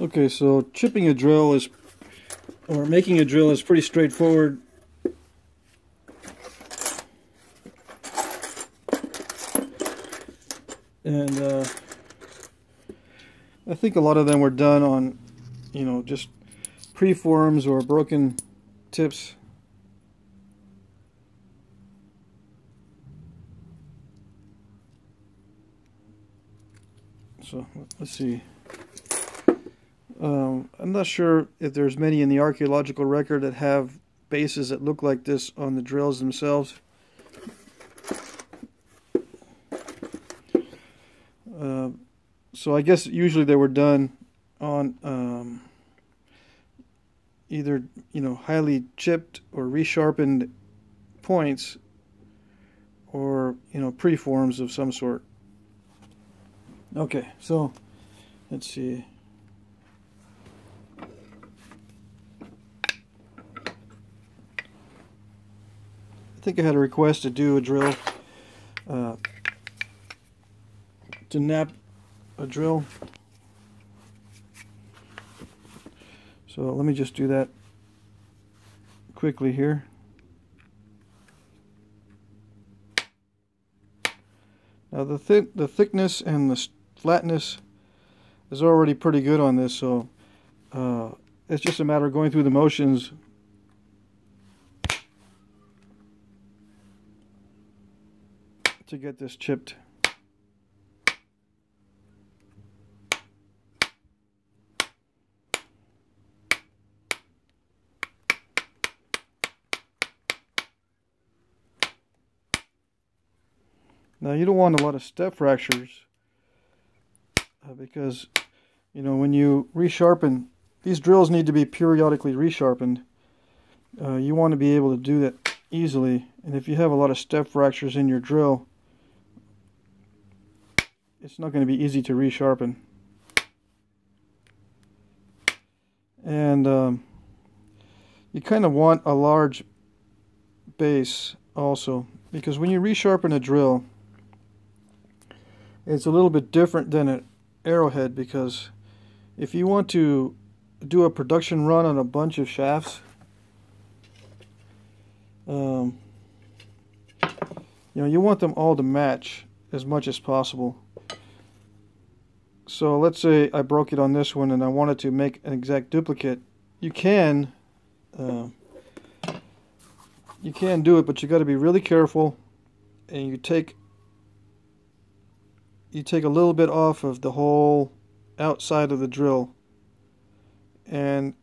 Okay, so chipping a drill is, or making a drill is pretty straightforward. And uh, I think a lot of them were done on, you know, just preforms or broken tips. So let's see. Um, I'm not sure if there's many in the archaeological record that have bases that look like this on the drills themselves. Uh, so I guess usually they were done on um, either you know highly chipped or resharpened points or you know preforms of some sort. Okay, so let's see. Think I had a request to do a drill, uh, to knap a drill. So let me just do that quickly here. Now the the thickness and the flatness is already pretty good on this, so uh, it's just a matter of going through the motions to get this chipped. Now you don't want a lot of step fractures uh, because you know when you resharpen these drills need to be periodically resharpened. Uh, you want to be able to do that easily and if you have a lot of step fractures in your drill it's not going to be easy to resharpen. And um, you kind of want a large base also because when you resharpen a drill it's a little bit different than an arrowhead because if you want to do a production run on a bunch of shafts um, you know you want them all to match as much as possible so let's say I broke it on this one and I wanted to make an exact duplicate. You can, uh, you can do it, but you got to be really careful, and you take you take a little bit off of the whole outside of the drill, and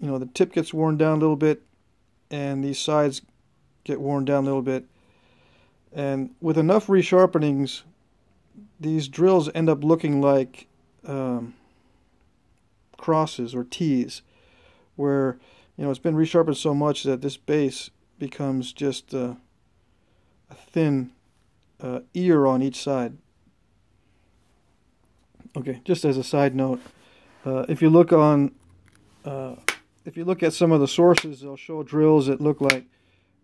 you know the tip gets worn down a little bit, and these sides get worn down a little bit, and with enough resharpenings these drills end up looking like um, crosses or T's, where you know it's been resharpened so much that this base becomes just a thin uh, ear on each side. Okay, just as a side note, uh, if you look on, uh, if you look at some of the sources, they'll show drills that look like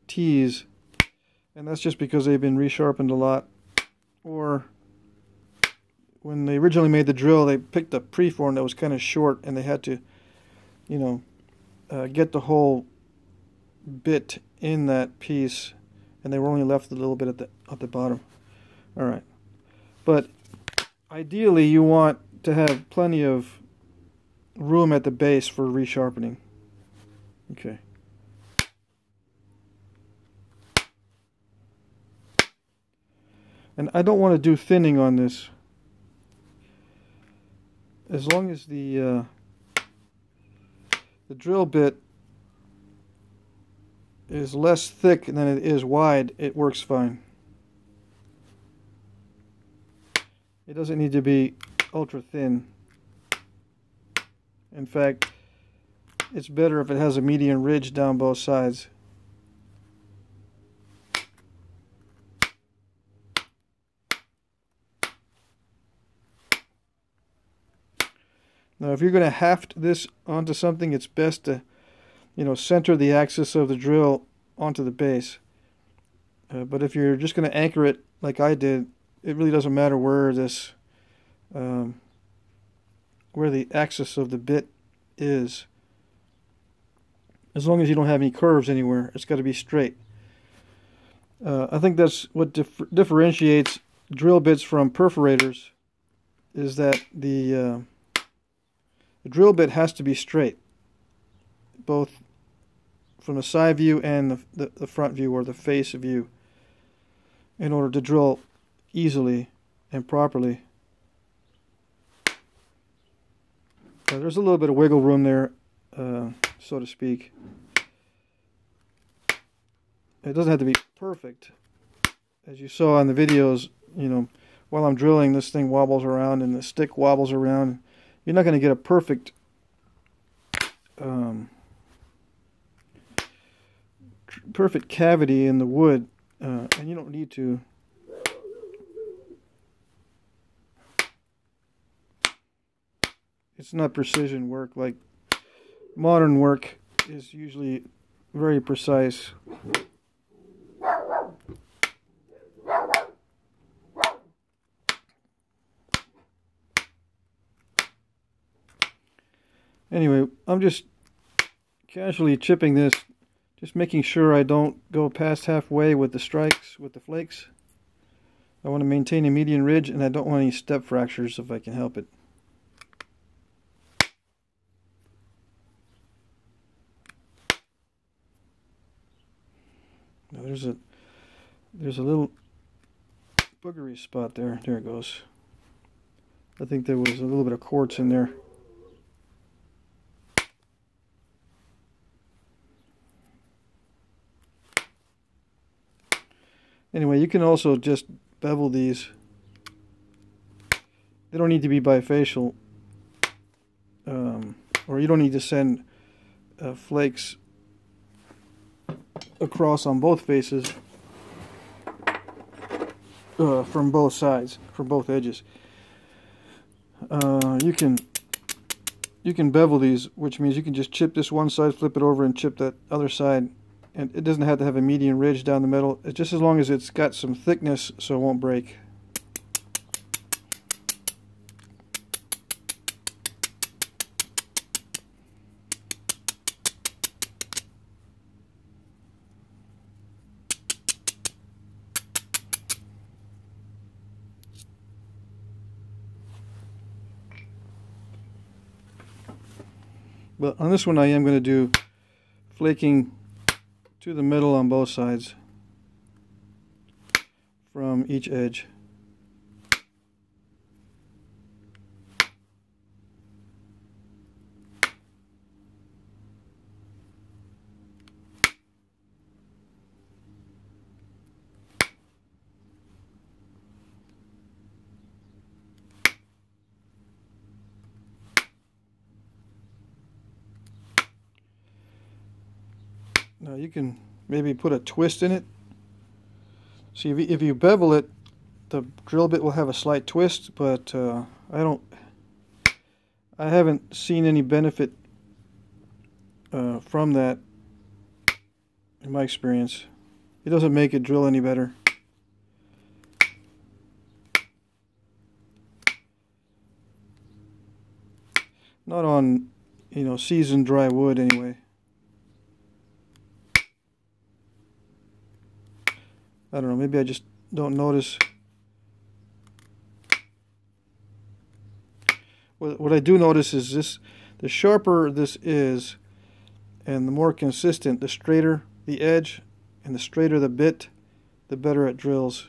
T's, and that's just because they've been resharpened a lot, or when they originally made the drill, they picked a preform that was kind of short, and they had to, you know, uh, get the whole bit in that piece, and they were only left a little bit at the at the bottom. All right, but ideally, you want to have plenty of room at the base for resharpening. Okay. And I don't want to do thinning on this as long as the uh, the drill bit is less thick than it is wide, it works fine. It doesn't need to be ultra thin. In fact, it's better if it has a median ridge down both sides. If you're going to haft this onto something, it's best to, you know, center the axis of the drill onto the base. Uh, but if you're just going to anchor it like I did, it really doesn't matter where this um, where the axis of the bit is. As long as you don't have any curves anywhere, it's got to be straight. Uh, I think that's what dif differentiates drill bits from perforators is that the, uh, the drill bit has to be straight, both from the side view and the, the, the front view or the face view in order to drill easily and properly. There's a little bit of wiggle room there, uh, so to speak. It doesn't have to be perfect. As you saw in the videos, you know, while I'm drilling, this thing wobbles around and the stick wobbles around. You're not going to get a perfect um, perfect cavity in the wood, uh, and you don't need to. It's not precision work like modern work is usually very precise. Anyway, I'm just casually chipping this, just making sure I don't go past halfway with the strikes, with the flakes. I want to maintain a median ridge and I don't want any step fractures if I can help it. Now there's a there's a little boogery spot there. There it goes. I think there was a little bit of quartz in there. Anyway, you can also just bevel these. They don't need to be bifacial. Um, or you don't need to send uh, flakes across on both faces uh, from both sides, from both edges. Uh, you can you can bevel these, which means you can just chip this one side, flip it over, and chip that other side and it doesn't have to have a median ridge down the middle. It's just as long as it's got some thickness so it won't break. But on this one I am going to do flaking to the middle on both sides from each edge. Now you can maybe put a twist in it. See, if you, if you bevel it, the drill bit will have a slight twist, but uh, I don't, I haven't seen any benefit uh, from that in my experience. It doesn't make it drill any better. Not on, you know, seasoned dry wood anyway. I don't know, maybe I just don't notice. What, what I do notice is this, the sharper this is, and the more consistent, the straighter the edge, and the straighter the bit, the better it drills.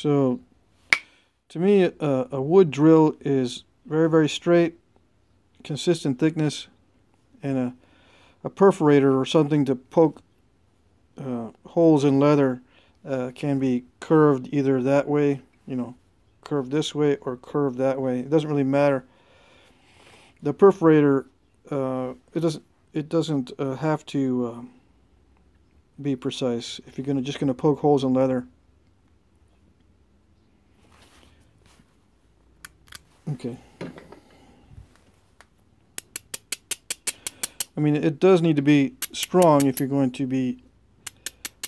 So, to me, a, a wood drill is very, very straight, consistent thickness, and a, a perforator or something to poke uh, holes in leather uh, can be curved either that way, you know, curved this way or curved that way. It doesn't really matter. The perforator, uh, it doesn't, it doesn't uh, have to um, be precise. If you're gonna just gonna poke holes in leather. Okay. I mean, it does need to be strong if you're going to be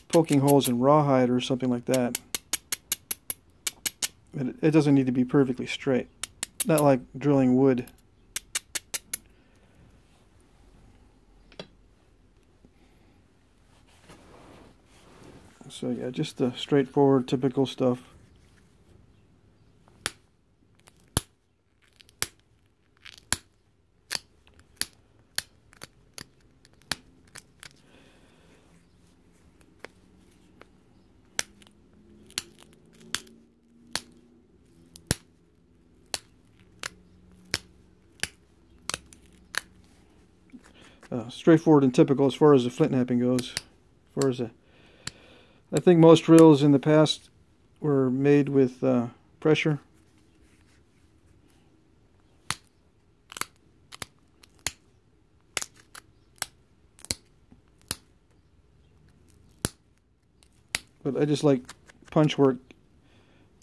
poking holes in rawhide or something like that. But it doesn't need to be perfectly straight. Not like drilling wood. So yeah, just the straightforward, typical stuff. Uh, straightforward and typical as far as the flint knapping goes. As far as the I think most drills in the past were made with uh, pressure. But I just like punch work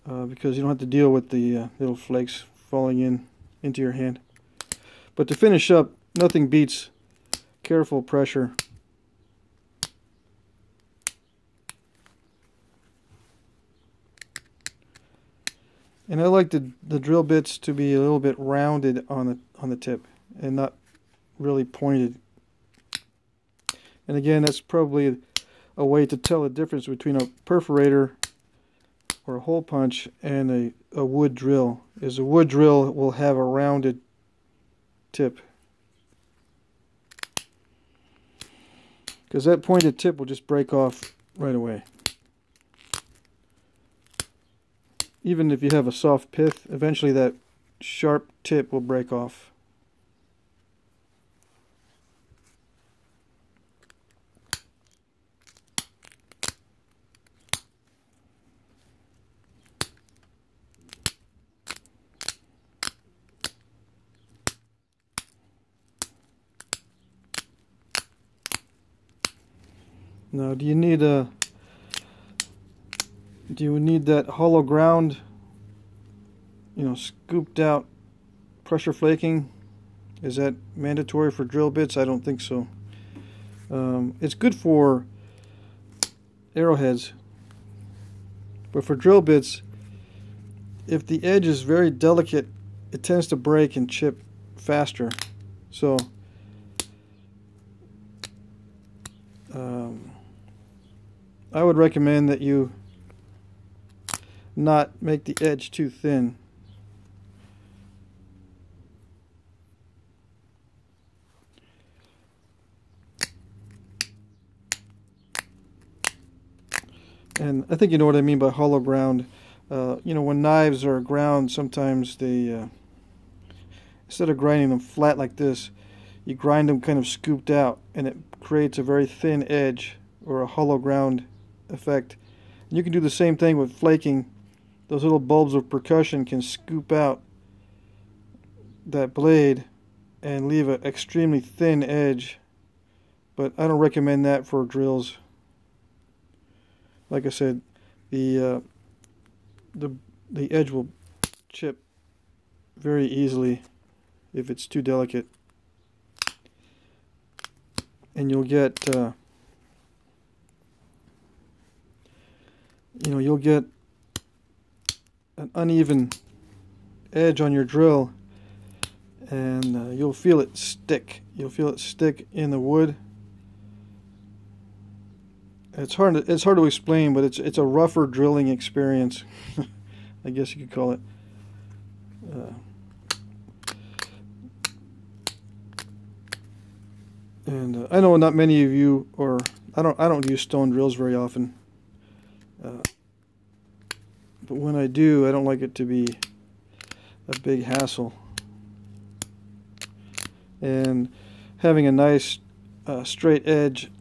uh, because you don't have to deal with the uh, little flakes falling in into your hand. But to finish up, nothing beats careful pressure And I like the, the drill bits to be a little bit rounded on the on the tip and not really pointed. And again, that's probably a way to tell the difference between a perforator or a hole punch and a, a wood drill. Is a wood drill will have a rounded tip. Because that pointed tip will just break off right away. even if you have a soft pith, eventually that sharp tip will break off. Do you need a do you need that hollow ground, you know, scooped out pressure flaking? Is that mandatory for drill bits? I don't think so. Um, it's good for arrowheads, but for drill bits, if the edge is very delicate, it tends to break and chip faster. So, um, I would recommend that you not make the edge too thin. And I think you know what I mean by hollow ground. Uh, you know, when knives are ground, sometimes they, uh, instead of grinding them flat like this, you grind them kind of scooped out, and it creates a very thin edge or a hollow ground effect. And you can do the same thing with flaking. Those little bulbs of percussion can scoop out that blade and leave an extremely thin edge. But I don't recommend that for drills. Like I said the uh, the the edge will chip very easily if it's too delicate. And you'll get uh, you know you'll get an uneven edge on your drill and uh, you'll feel it stick. You'll feel it stick in the wood. It's hard. To, it's hard to explain, but it's it's a rougher drilling experience. I guess you could call it. Uh, and uh, I know not many of you, or I don't. I don't use stone drills very often. But when I do, I don't like it to be a big hassle. And having a nice uh, straight edge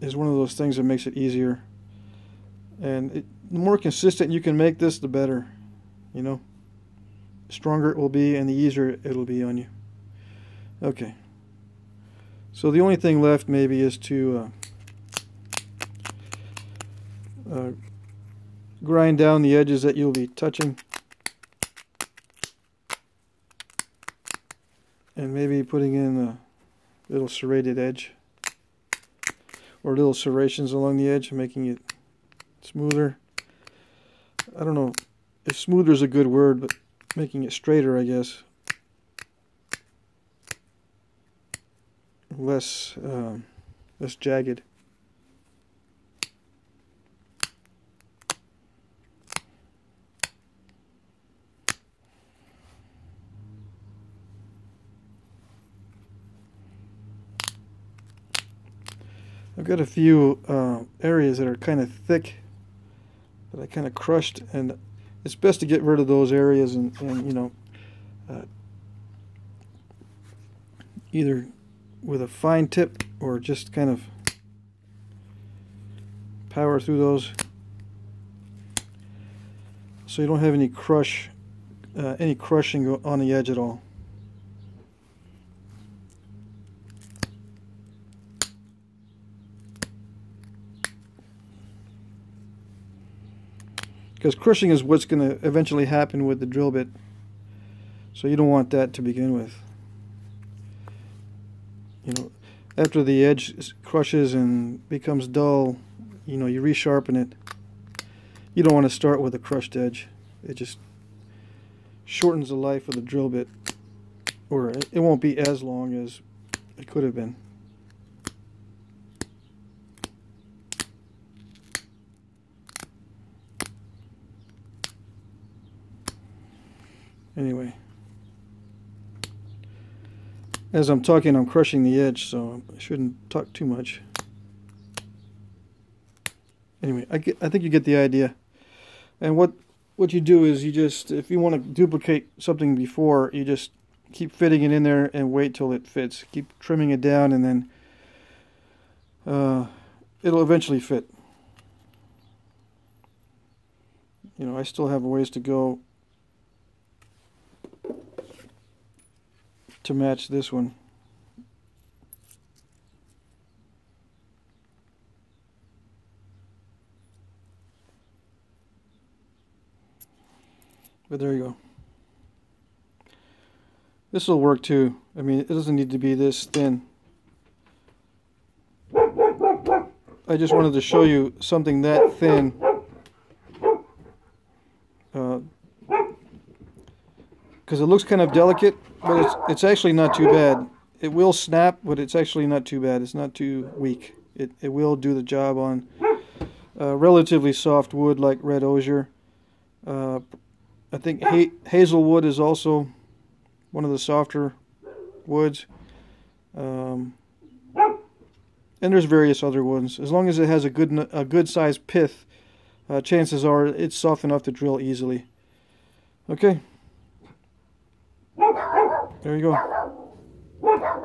is one of those things that makes it easier. And it, the more consistent you can make this, the better. You know, the stronger it will be and the easier it'll be on you. Okay. So the only thing left maybe is to uh, uh, grind down the edges that you'll be touching. And maybe putting in a little serrated edge or little serrations along the edge, making it smoother. I don't know if smoother is a good word, but making it straighter, I guess. Less, um, less jagged. I've got a few uh, areas that are kind of thick that I kind of crushed and it's best to get rid of those areas and, and you know uh, either with a fine tip or just kind of power through those. So you don't have any crush uh, any crushing on the edge at all because crushing is what's going to eventually happen with the drill bit. So you don't want that to begin with. You know after the edge crushes and becomes dull you know you resharpen it. You don't want to start with a crushed edge. It just shortens the life of the drill bit. Or it won't be as long as it could have been Anyway. As I'm talking, I'm crushing the edge, so I shouldn't talk too much. Anyway, I, get, I think you get the idea. And what what you do is you just, if you want to duplicate something before, you just keep fitting it in there and wait till it fits. Keep trimming it down and then uh, it'll eventually fit. You know, I still have a ways to go to match this one. But there you go. This will work too. I mean, it doesn't need to be this thin. I just wanted to show you something that thin. Because uh, it looks kind of delicate, but it's, it's actually not too bad. It will snap, but it's actually not too bad. It's not too weak. It, it will do the job on uh, relatively soft wood like red osier. Uh, I think ha hazelwood is also one of the softer woods. Um, and there's various other ones. As long as it has a good a good sized pith, uh, chances are it's soft enough to drill easily. Okay. There you go.